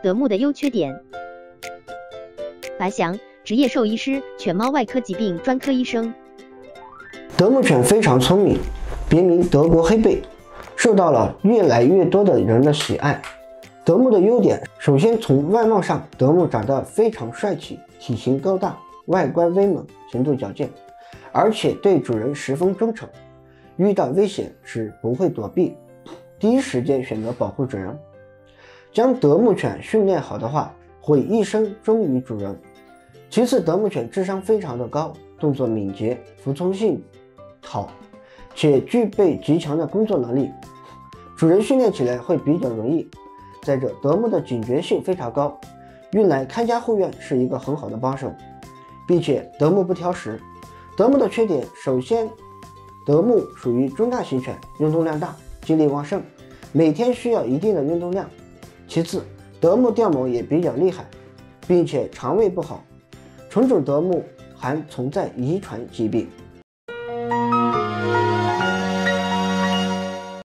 德牧的优缺点。白翔，职业兽医师，犬猫外科疾病专科医生。德牧犬非常聪明，别名德国黑背，受到了越来越多的人的喜爱。德牧的优点，首先从外貌上，德牧长得非常帅气，体型高大，外观威猛，行动矫健，而且对主人十分忠诚，遇到危险时不会躲避，第一时间选择保护主人。将德牧犬训练好的话，会一生忠于主人。其次，德牧犬智商非常的高，动作敏捷，服从性好，且具备极强的工作能力，主人训练起来会比较容易。再者，德牧的警觉性非常高，用来看家护院是一个很好的帮手，并且德牧不挑食。德牧的缺点，首先，德牧属于中大型犬，运动量大，精力旺盛，每天需要一定的运动量。其次，德牧掉毛也比较厉害，并且肠胃不好，纯种德牧还存在遗传疾病。